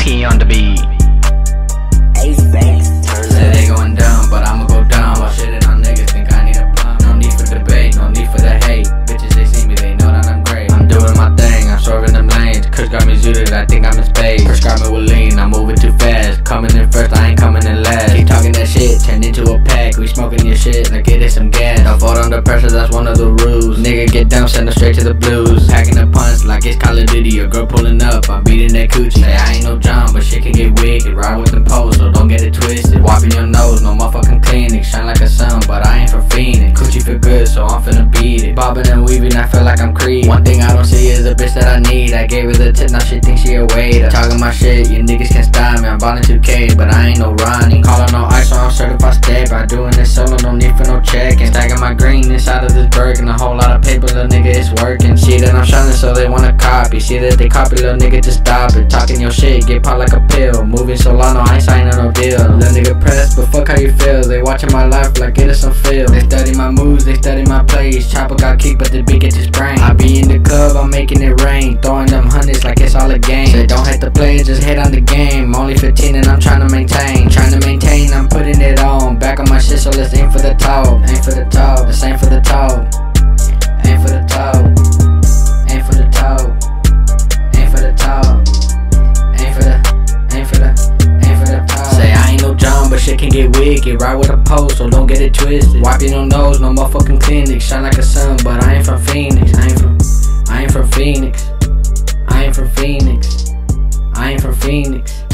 P on the beat. Ace Bankz Say they going dumb, but I'ma go dumb. While shitting on niggas, think I need a plum. No need for debate, no need for the hate. Bitches, they see me, they know that I'm great. I'm doing my thing, I'm swerving them lanes. Kush got me zooted, I think I'm in space. Prescribe me with lean, I'm moving too fast. Coming in first, I ain't coming in last. Keep talking that shit, turn into a pack. We smoking your shit, like get it some gas. Don't vote under pressure, that's one of the rules. Nigga get dumb, send them straight to the blues. Packing the punch like it's Call of Duty. A girl pulling up, I'm beating that coochie. Say I ain't no John, shit can get wicked. Ride with the poles, so don't get it twisted. Wiping your nose, no motherfucking clinic. Shine like a sun, but I ain't from Phoenix. Coochie feel good, so I'm finna beat it. Bobbing and weaving, I feel like I'm Creed. One thing I don't see is a bitch that I need. I gave her the tip, now she thinks she a waiter. Talking my shit, you niggas can't stop me. I'm ballin' 2K, but I ain't no Ronnie. Calling no ice, so I'm certified step. I doing this solo, no need for no check. And stacking my green inside of this burg and a whole lot of paper, little nigga, it's working. See that I'm shining, so they wanna copy. See that they copy, little nigga, just stop it. Talking your shit, get popped like a pill. Moving so long, I ain't signing no deal. Little nigga pressed, but fuck how you feel. They watching my life like it is some feel. They study my moves, they study my plays. Chopper got kicked, but the beat get his brain. I be in the club, I'm making it rain. Throwing them hundreds like it's all a game. Say don't have to play, just hit on the game. Only 15 and I'm trying to maintain. Trying to maintain, get wicked. Ride with a pole, so don't get it twisted. Wipe your nose, no motherfucking clinic. Shine like a sun, but I ain't from Phoenix. I ain't from, I ain't from Phoenix. I ain't from Phoenix. I ain't from Phoenix.